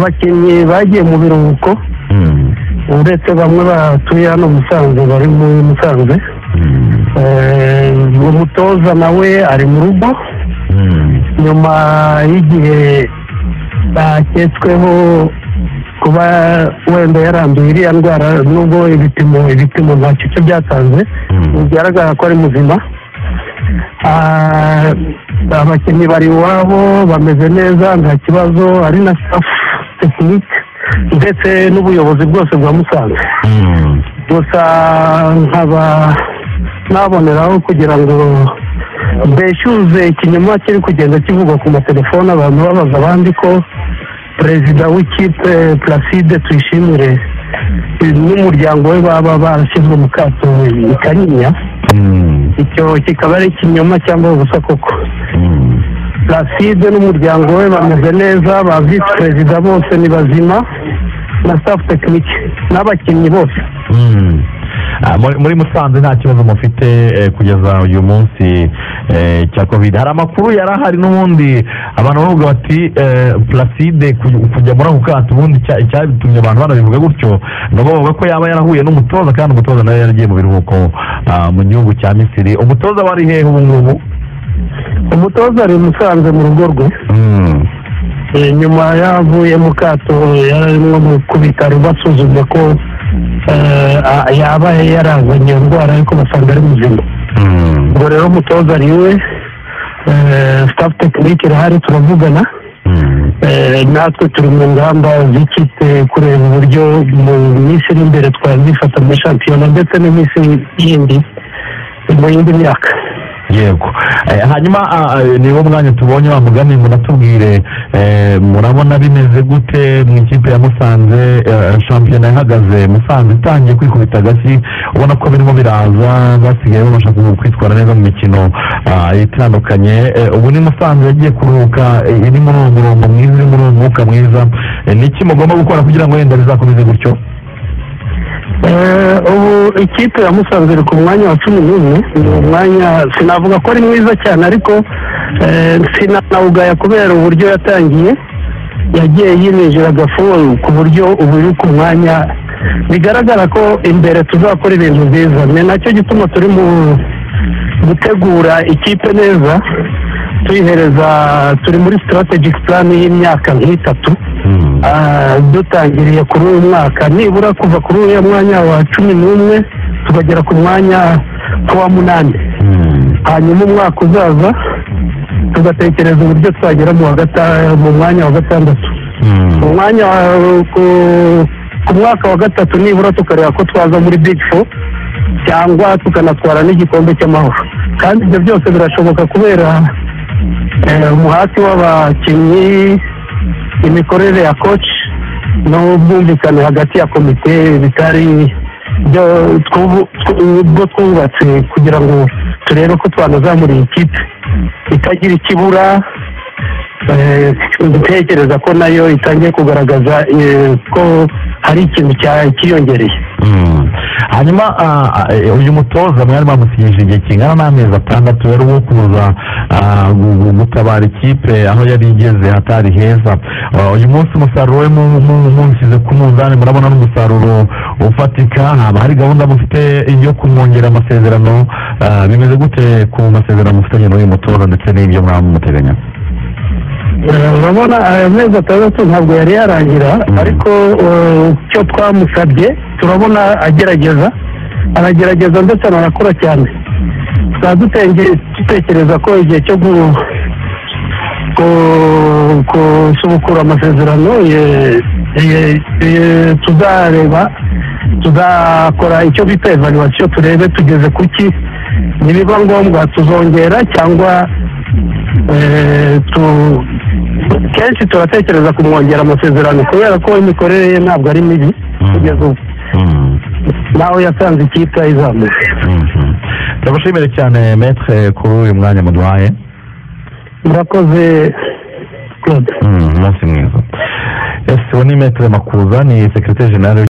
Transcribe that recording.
abakinnyi bagiye mu biruhuko. Mm. uretse bamwe batuye hano musanze bari muri musanze. Mm. Eh, umutoza nawe ari mu rugo. Mm. nyuma y'igihe baketsweho kuba wenda yaranduye iriya ndwara nubwo ibipimo ibipimo nta cyo byatanze. Bigaragara ko ari muzima. Ah, abakinnyi bari iwabo bameze neza nta kibazo ari na staff. Tekinike ndetse n'ubuyobozi bwose bwa musanze Mm. gusa nkaba naboneraho kugira ngo mbeshyuze ikinyoma kiri kugenda kivugwa ku matelefone abantu babaza abandi ko perezida w'ikipe placide tuyishimire n'umuryango we baba barashyizwe mu kato i kanyinya Mm. icyo kikaba ari ikinyoma cyangwa ubusa koko. Placide n'umuryango we bameze neza ba visi perezida bose ni bazima na staff tekinike n'abakinnyi bose. Mm. Ah, muri musanze nta kibazo mufite eh, kugeza uyu munsi eh, cya covid. Hari amakuru yari ahari n'ubundi abantu bavuga bati eh, placide kuj- kujya muri ako kato ubundi cya- icyatumye abantu banabivuga gutyo. Uko bavuga ko yaba yarahuye n'umutoza kandi umutoza nawe yaragiye mu biruhuko ah, mu gihugu cya misiri. Umutoza wari hehe ubu ngubu? Umutoza ari musanze mu rugo rwe. Mm. Eh, nyuma yavuye mu kato yararimo ku bitaro basuzumye ko eh, yaba yarazanye iyo ndwara ariko basanga ari muzima. Ubwo rero umutoza ari we eh, staff tekinike irahari turavugana. Mm. Eh, natwe turi mu ngamba z'ikipe kureba uburyo mu minsi iri imbere twazifata muri shampiyona ndetse n'iminsi yindi mu yindi myaka. Yego. Eh, hanyuma ah, ah, niwo mwanya tubonye wa mugani munatubwire eh, murabona bimeze gute mu ikipe ya musanze? Eh, shampiyona ihagaze musanze itangiye kwikubita agashyi ubona ko birimo biraza basigaye babasha kwitwara neza mu mikino ah, itandukanye. Ubu ni musanze yagiye kuruhuka iri muri uwo murongo mwiza iri muri uwo mwuka mwiza ni iki mugomba gukora kugira ngo wenda bizakomeze gutyo? Ubu ikipe ya musanze iri ku mwanya wa cumi n'umwe. Ni umwanya sinavuga ko ari mwiza cyane ariko eh, sinanawugaya kubera uburyo yatangiye. Yagiye yinjira agafu ku buryo ubu iri ku mwanya. Bigaragara ko imbere tuzakora ibintu byiza. Ni na cyo gituma turi mu gutegura ikipe neza. Tuyihereza turi muri strategic plan y'imyaka nk'itatu. Dutangiriye kuri uyu mwaka nibura kuva kuri uriya mwanya wa cumi n'umwe tukagera ku mwanya wa munani Mm. hanyuma umwaka uzaza tugatekereza uburyo twagera mu mwanya wa gatandatu Mm. mu mwanya wa- ku, ku mwaka wa gatatu nibura tukareba ko twaza muri big four cyangwa tukanatwara n'igikombe cy'amahoro kandi ibyo byose birashoboka kubera eh, umuhati w'abakinnyi imikorere ya koci n'ubwumvikane hagati ya komite bitari ubwo twubatse kugira ngo turebe ko twanazamura iyi kipe itagira ikibura eh, dutekereza ko na yo itangiye kugaragaza eh, ko hari ikintu cyiyongereye. Hanyuma ah, ah, uyu mutoza mwari bamusinyije igihe kingana n'amezi atandatu yari uwo kuza ah, gu- gu- gutabara ikipe aho yari igeze hatari heza. Uyu munsi umusaruro we mu- mu- muwushyize ku munzani murabona n'umusaruro ufatika. Haba hari gahunda mufite yo kumwongera amasezerano? Bimeze gute ku masezerano mufitanye n'uyu mutoza ndetse n'ibyo mwaba muteganya Eh, urabona aya mezi atandatu ntabwo yari yarangira Mm. ariko eh, icyo twamusabye turabona agerageza aragerageza ndetse aranakora cyane tukaba dutenge- dutekereza ko igihe cyo gu- ku- gusubukura amasezerano tuzareba tuzakora icyo bita evaluation turebe tugeze ku ki nibiba ngombwa tuzongera cyangwa eh, kenshi turatekereza kumwongera amasezerano kubera ko imikorere ye ntabwo ari mibi kugeza ubu. Nawe yasanze ikipe izamuka ndagushimire cyane metre kuri uyu mwanya muduhaye murakoze umunsi mwiza ese uwo ni metre makuza ni sekirite jenali